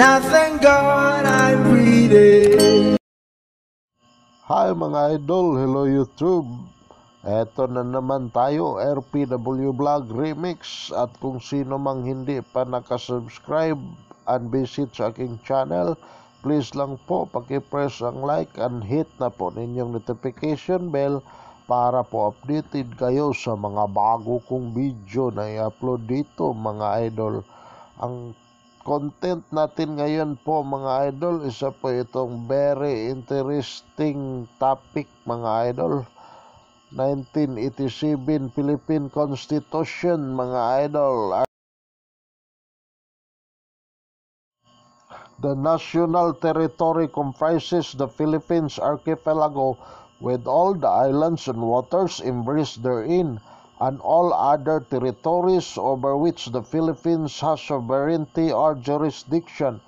God I'm breathing. Hi mga idol, hello YouTube. Eto na naman tayo, RPW Vlog Remix. At kung sino mang hindi pa nakasubscribe and visit sa aking channel, please lang po pakipress ang like and hit na po ninyong notification bell para po updated kayo sa mga bago kong video na i-upload dito mga idol. Ang content natin ngayon po mga idol, isa po itong very interesting topic mga idol. 1987 Philippine Constitution mga idol. The national territory comprises the Philippines archipelago with all the islands and waters embraced therein, and all other territories over which the Philippines has sovereignty or jurisdiction,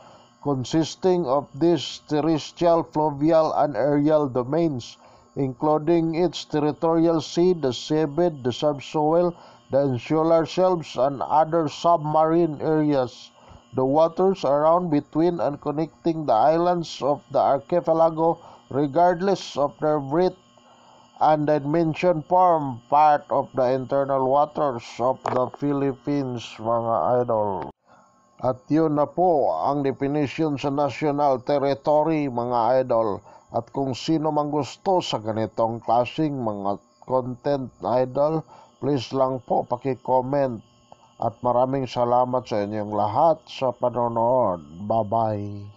consisting of these terrestrial, fluvial, and aerial domains, including its territorial sea, the seabed, the subsoil, the insular shelves, and other submarine areas. The waters around, between, and connecting the islands of the archipelago regardless of their breadth and dimension form part of the internal waters of the Philippines, mga idol. At yun na po ang definition sa national territory, mga idol. At kung sino mang gusto sa ganitong klaseng mga content, idol, please lang po paki-comment. At maraming salamat sa inyong lahat sa panonood. Bye-bye.